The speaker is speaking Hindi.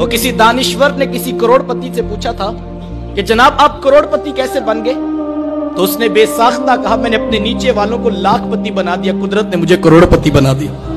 वो किसी दानिश्वर ने किसी करोड़पति से पूछा था कि जनाब, आप करोड़पति कैसे बन गए? तो उसने बेसाख्ता कहा, मैंने अपने नीचे वालों को लाखपति बना दिया, कुदरत ने मुझे करोड़पति बना दिया।